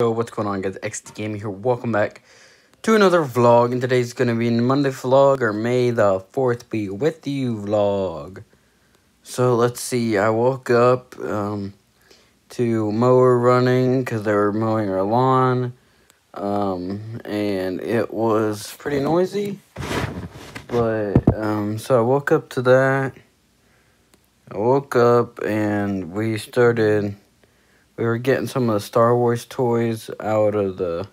Yo, what's going on guys, XD Gaming here, welcome back to another vlog, and today's gonna be Monday vlog, or May the 4th be with you vlog. So, let's see, I woke up, um, to mower running, because they were mowing our lawn, um, and it was pretty noisy, but, um, so I woke up to that, I woke up, and we started we were getting some of the Star Wars toys out of the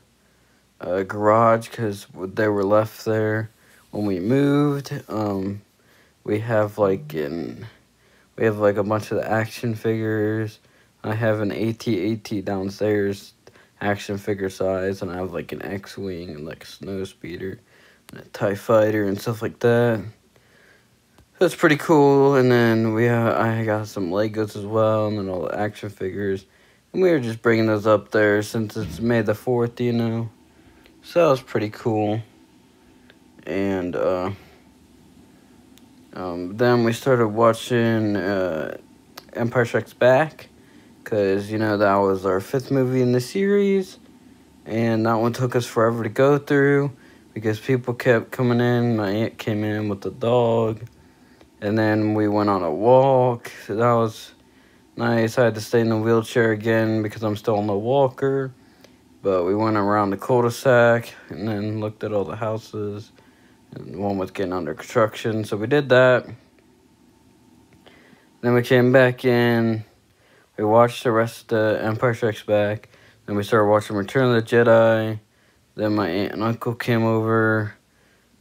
uh, garage because they were left there when we moved. Um, we have like in we have like a bunch of the action figures. I have an AT-AT downstairs action figure size, and I have like an X-wing and like a snow speeder and a Tie Fighter and stuff like that. That's pretty cool. And then we have, I got some Legos as well, and then all the action figures. We were just bringing those up there since it's May the 4th, you know. So that was pretty cool. And, uh, um, then we started watching, uh, Empire Strikes Back. Because, you know, that was our fifth movie in the series. And that one took us forever to go through. Because people kept coming in. My aunt came in with the dog. And then we went on a walk. So that was Nice. I had to stay in the wheelchair again because I'm still on the walker. But we went around the cul-de-sac and then looked at all the houses. And one was getting under construction. So we did that. Then we came back in. We watched the rest of the Empire Strikes Back. Then we started watching Return of the Jedi. Then my aunt and uncle came over.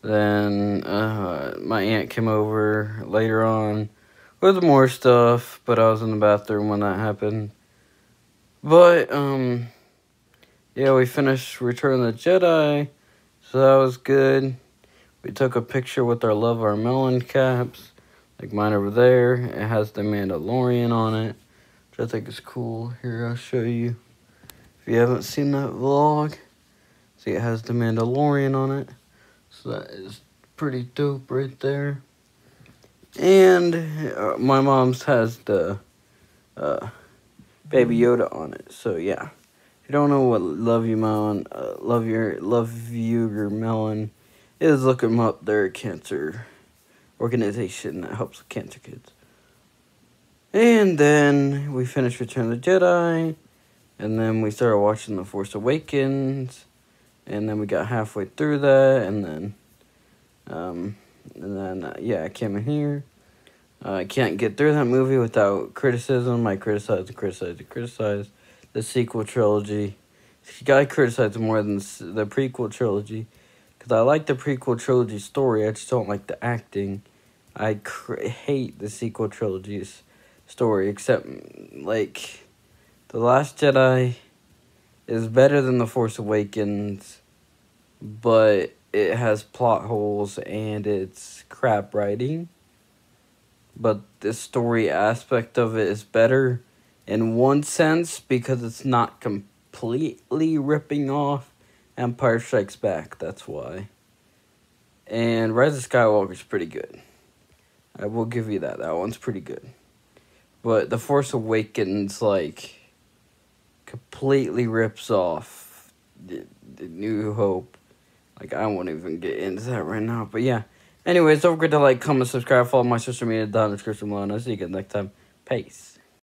Then uh, my aunt came over later on with more stuff, but I was in the bathroom when that happened. But, um, yeah, we finished Return of the Jedi, so that was good. We took a picture with our Love Your Melon caps, like mine over there. It has the Mandalorian on it, which I think is cool. Here, I'll show you. If you haven't seen that vlog, see it has the Mandalorian on it. So that is pretty dope right there. And uh, my mom's has the uh, Baby Yoda on it. So yeah, if you don't know what Love You Melon, uh, Love Your Love You Your Melon is, look them up. They're a cancer organization that helps cancer kids. And then we finished Return of the Jedi, and then we started watching The Force Awakens, and then we got halfway through that, and then um, and then, uh, yeah, I came in here. Uh, I can't get through that movie without criticism. I criticize and criticize and criticize the sequel trilogy. I criticize more than the prequel trilogy. Because I like the prequel trilogy story. I just don't like the acting. I hate the sequel trilogy's story. Except, like, The Last Jedi is better than The Force Awakens. But it has plot holes and it's crap writing. But the story aspect of it is better in one sense because it's not completely ripping off Empire Strikes Back. That's why. And Rise of Skywalker is pretty good. I will give you that. That one's pretty good. But The Force Awakens, like, completely rips off the, the New Hope like, I won't even get into that right now. But yeah. Anyways, don't forget to like, comment, subscribe, follow my social media down in the description below. And I'll see you guys next time. Peace.